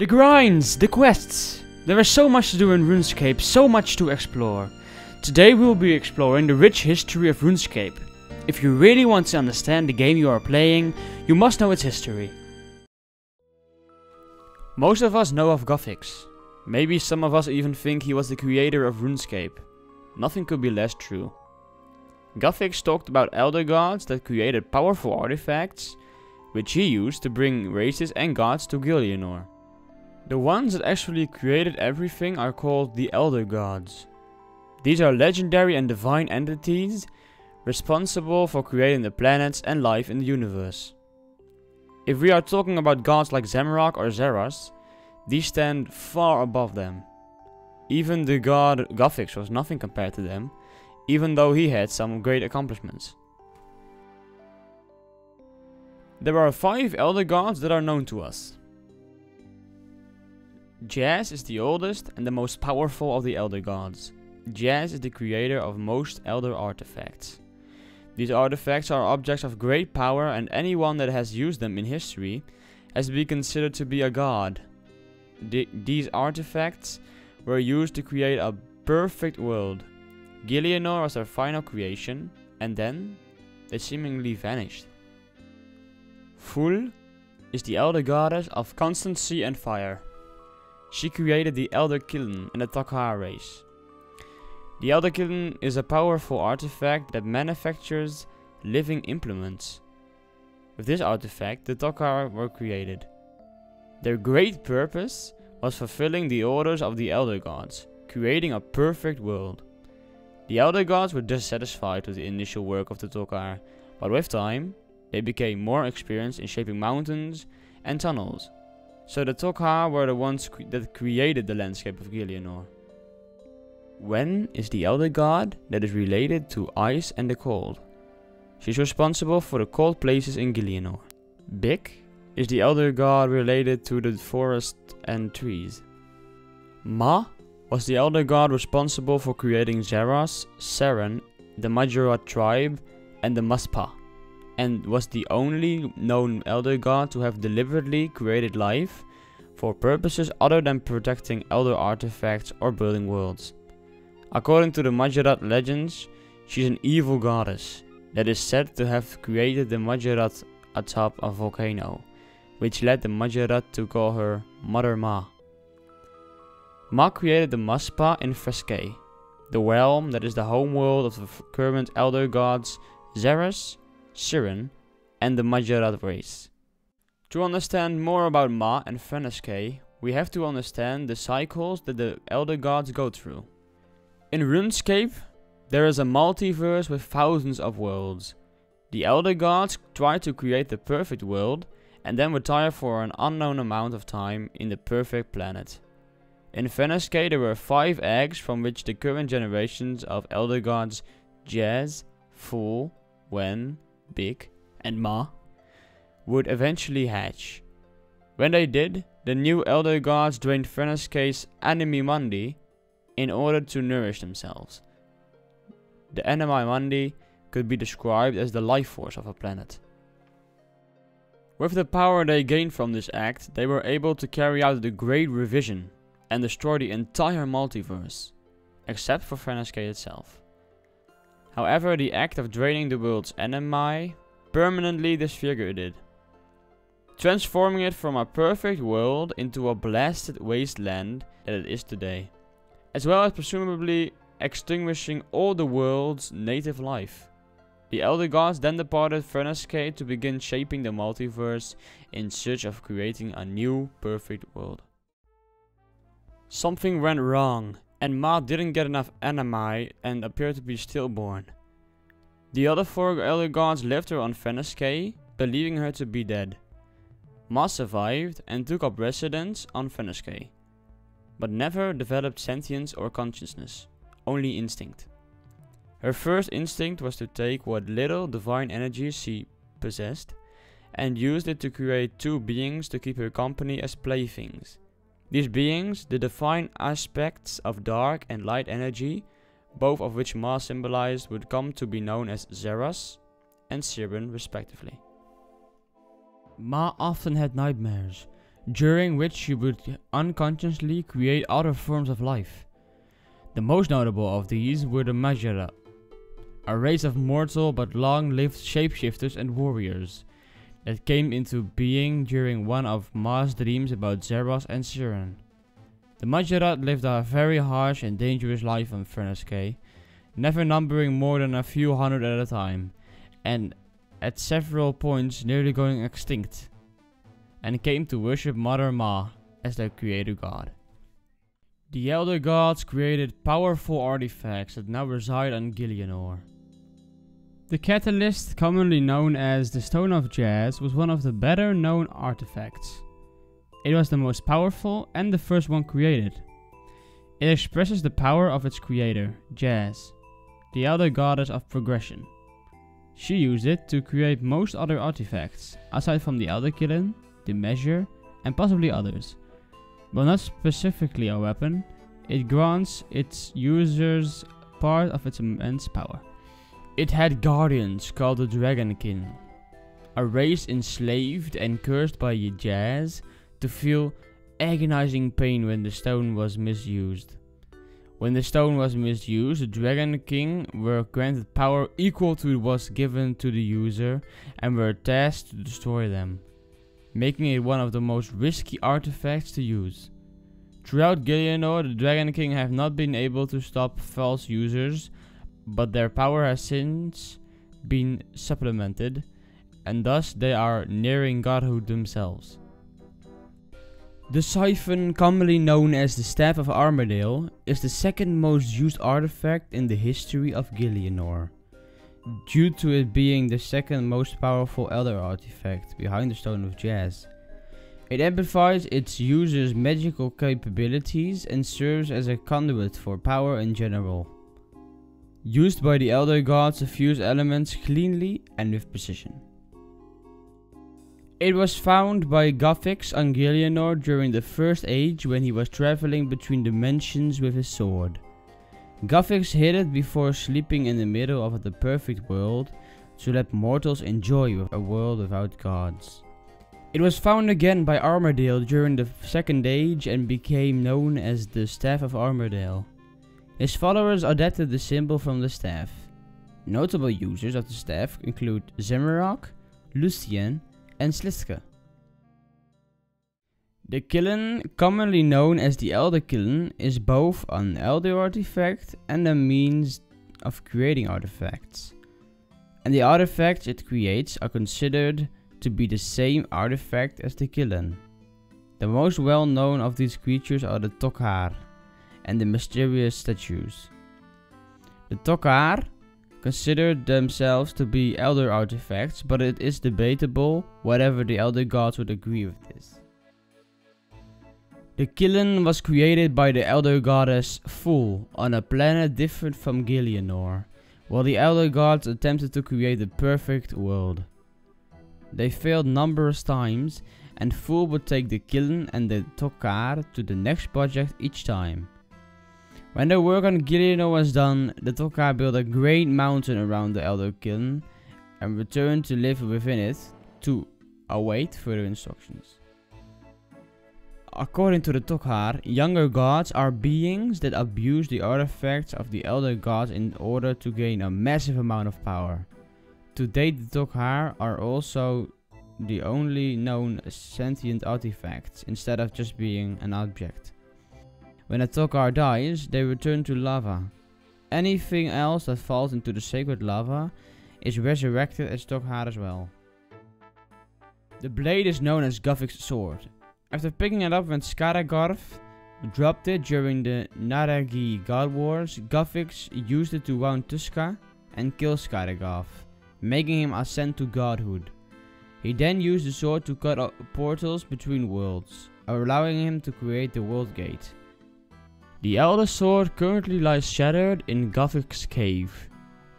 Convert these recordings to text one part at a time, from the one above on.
The grinds, the quests. There is so much to do in RuneScape, so much to explore. Today we will be exploring the rich history of RuneScape. If you really want to understand the game you are playing, you must know its history. Most of us know of Guthix. Maybe some of us even think he was the creator of RuneScape. Nothing could be less true. Guthix talked about elder gods that created powerful artifacts, which he used to bring races and gods to Gielinor. The ones that actually created everything are called the Elder Gods. These are legendary and divine entities responsible for creating the planets and life in the universe. If we are talking about gods like Zamorak or Xeras, these stand far above them. Even the god Guthix was nothing compared to them, even though he had some great accomplishments. There are five elder gods that are known to us. Jas is the oldest and the most powerful of the Elder Gods. Jas is the creator of most Elder artifacts. These artifacts are objects of great power and anyone that has used them in history has been considered to be a god. The, these artifacts were used to create a perfect world. Gielinor was their final creation, and then they seemingly vanished. Ful is the elder goddess of constancy and fire. She created the Elder Kiln and the TzHaar race. The Elder Kiln is a powerful artifact that manufactures living implements. With this artifact, the TzHaar were created. Their great purpose was fulfilling the orders of the Elder Gods, creating a perfect world. The Elder Gods were dissatisfied with the initial work of the TzHaar, but with time, they became more experienced in shaping mountains and tunnels so the TzHaar were the ones cre that created the landscape of Gielinor. Wen is the elder god that is related to ice and the cold. She is responsible for the cold places in Gielinor. Bik is the elder god related to the forest and trees. Mah was the elder god responsible for creating Xeras, Seren, the Mahjarrat tribe, and the Muspah and was the only known elder god to have deliberately created life for purposes other than protecting elder artifacts or building worlds. According to the Mahjarrat legends, she is an evil goddess that is said to have created the Mahjarrat atop a volcano, which led the Mahjarrat to call her Mother Mah. Mah created the Muspah in Freneskae, the realm that is the homeworld of the current elder gods Xeras, Seren, and the Mahjarrat race. To understand more about Mah and Freneskae, we have to understand the cycles that the Elder Gods go through. In RuneScape, there is a multiverse with thousands of worlds. The Elder Gods try to create the perfect world and then retire for an unknown amount of time in the perfect planet. In Freneskae there were 5 eggs from which the current generations of Elder Gods Jas, Ful, Wen, Bik, and Mah would eventually hatch. When they did, the new Elder Gods drained Freneskae's Animi Mundi in order to nourish themselves. The Animi Mundi could be described as the life force of a planet. With the power they gained from this act, they were able to carry out the Great Revision and destroy the entire multiverse, except for Freneskae itself. However, the act of draining the world's animi permanently disfigured it, transforming it from a perfect world into a blasted wasteland that it is today, as well as presumably extinguishing all the world's native life. The Elder Gods then departed Freneskae to begin shaping the multiverse in search of creating a new perfect world. Something went wrong and Mah didn't get enough animi and appeared to be stillborn. The other four elder gods left her on Freneskae, believing her to be dead. Mah survived and took up residence on Freneskae, but never developed sentience or consciousness, only instinct. Her first instinct was to take what little divine energy she possessed and used it to create two beings to keep her company as playthings. These beings, the divine aspects of dark and light energy, both of which Mah symbolized, would come to be known as Xeras and Seren respectively. Mah often had nightmares, during which she would unconsciously create other forms of life. The most notable of these were the Mahjarrat, a race of mortal but long-lived shapeshifters and warriors that came into being during one of Mah's dreams about Xeras and Seren. The Mahjarrat lived a very harsh and dangerous life on Freneskae, never numbering more than a few hundred at a time, and at several points nearly going extinct, and came to worship Mother Mah as their creator god. The Elder Gods created powerful artifacts that now reside on Gielinor. The catalyst, commonly known as the Stone of Jas, was one of the better known artifacts. It was the most powerful and the first one created. It expresses the power of its creator, Jas, the elder goddess of progression. She used it to create most other artifacts, aside from the Elder Kiln, the Measure, and possibly others. But not specifically a weapon, it grants its users part of its immense power. It had guardians called the Dragonkin, a race enslaved and cursed by Jas to feel agonizing pain when the stone was misused. When the stone was misused, the Dragonkin were granted power equal to what was given to the user and were tasked to destroy them, making it one of the most risky artifacts to use. Throughout Gielinor, the Dragonkin have not been able to stop false users, but their power has since been supplemented, and thus they are nearing godhood themselves. The siphon, commonly known as the Staff of Armadyl, is the second most used artifact in the history of Gielinor, due to it being the second most powerful Elder artifact behind the Stone of Jas. It amplifies its user's magical capabilities and serves as a conduit for power in general. Used by the Elder Gods to fuse elements cleanly and with precision. It was found by Guthix on Gielinor during the First Age when he was traveling between dimensions with his sword. Guthix hid it before sleeping in the middle of the perfect world to let mortals enjoy a world without gods. It was found again by Armadyl during the Second Age and became known as the Staff of Armadyl. His followers adapted the symbol from the staff. Notable users of the staff include Zamorak, Lucien, and Sliske. The kiln, commonly known as the Elder Kiln, is both an Elder artifact and a means of creating artifacts. And the artifacts it creates are considered to be the same artifact as the kiln. The most well known of these creatures are the TzHaar and the mysterious statues. The TzHaar consider themselves to be elder artifacts, but it is debatable whether the elder gods would agree with this. The Kiln was created by the elder goddess Ful on a planet different from Gielinor, while the elder gods attempted to create the perfect world. They failed numerous times, and Ful would take the Kiln and the TzHaar to the next project each time. When the work on Gielinor was done, the TzHaar built a great mountain around the Elder Kiln and returned to live within it to await further instructions. According to the TzHaar, younger gods are beings that abuse the artifacts of the elder gods in order to gain a massive amount of power. To date, the TzHaar are also the only known sentient artifacts, instead of just being an object. When a TzHaar dies, they return to lava. Anything else that falls into the sacred lava is resurrected as TzHaar as well. The blade is known as Guthix's sword. After picking it up when Skargaroth dropped it during the Naragi God Wars, Guthix used it to wound Tuska and kill Skargaroth, making him ascend to godhood. He then used the sword to cut portals between worlds, allowing him to create the World Gate. The Elder Sword currently lies shattered in Guthix's cave,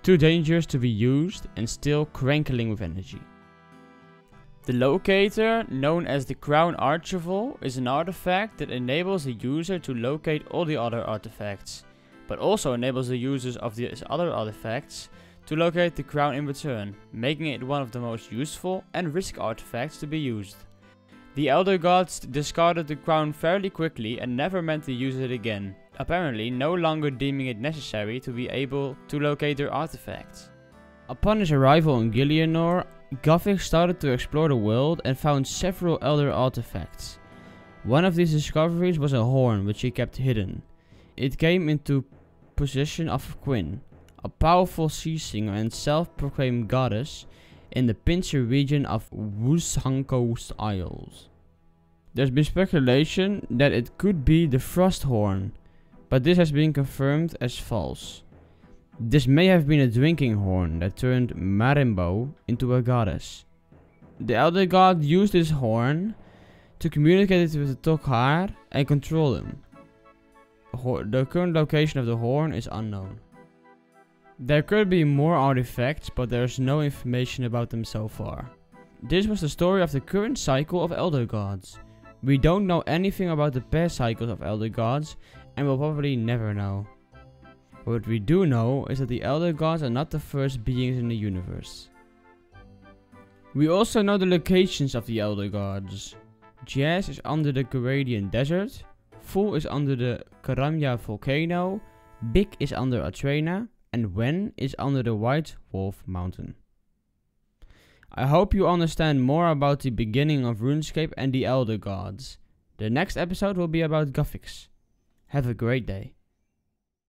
too dangerous to be used and still crankling with energy. The locator, known as the Crown Archival, is an artifact that enables the user to locate all the other artifacts, but also enables the users of these other artifacts to locate the crown in return, making it one of the most useful and risky artifacts to be used. The Elder Gods discarded the crown fairly quickly and never meant to use it again, apparently no longer deeming it necessary to be able to locate their artifacts. Upon his arrival in Gielinor, Guthix started to explore the world and found several elder artifacts. One of these discoveries was a horn which he kept hidden. It came into possession of Quinn, a powerful sea singer and self-proclaimed goddess in the Pincer region of Wushanko's Isles. There's been speculation that it could be the Frost Horn, but this has been confirmed as false. This may have been a drinking horn that turned Marimbo into a goddess. The Elder God used this horn to communicate with the TzHaar and control them. The current location of the horn is unknown. There could be more artifacts, but there's no information about them so far. This was the story of the current cycle of Elder Gods. We don't know anything about the past cycles of Elder Gods, and will probably never know. What we do know is that the Elder Gods are not the first beings in the universe. We also know the locations of the Elder Gods. Jas is under the Kharidian Desert, Ful is under the Karamja volcano, Bik is under Entrana, and Wen is under the White Wolf Mountain. I hope you understand more about the beginning of RuneScape and the Elder Gods. The next episode will be about Guthix. Have a great day.